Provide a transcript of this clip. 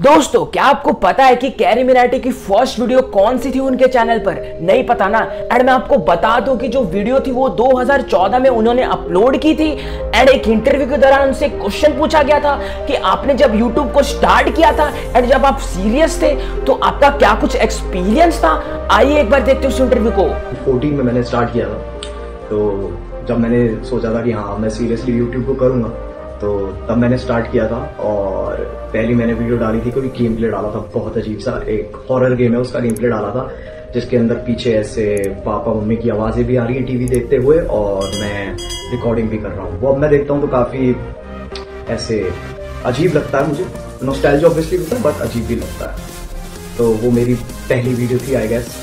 दोस्तों, क्या आपको पता है कि कैरी मिनाटी की फ़र्स्ट वीडियो कौन सी थी उनके चैनल पर? नहीं पता ना? एंड मैं आपको बता दूँ कि जो वीडियो थी वो 2014 में उन्होंने अपलोड की थी। एंड एक इंटरव्यू के दौरान उनसे क्वेश्चन पूछा गया था कि आपने जब यूट्यूब को स्टार्ट किया था एंड जब आप सीरियस थे तो आपका क्या कुछ एक्सपीरियंस था? आइए एक बार देखते उस इंटरव्यू को। फोर्टीन में मैंने स्टार्ट किया था। तो जब मैंने सोचा था कि हाँ मैं सीरियसली यूट्यूब को करूँगा तो तब मैंने स्टार्ट किया था और पहली मैंने वीडियो डाली थी कोई गेम प्ले डाला था, बहुत अजीब सा। एक हॉरर गेम है, उसका गेम प्ले डाला था, जिसके अंदर पीछे ऐसे पापा, मम्मी की आवाज़ें भी आ रही है टीवी देखते हुए और मैं रिकॉर्डिंग भी कर रहा हूँ। वो अब मैं देखता हूँ तो काफ़ी ऐसे अजीब लगता है मुझे। नोस्टैल्जी ऑब्वियसली होता है बट अजीब भी लगता है। तो वो मेरी पहली वीडियो थी आई गेस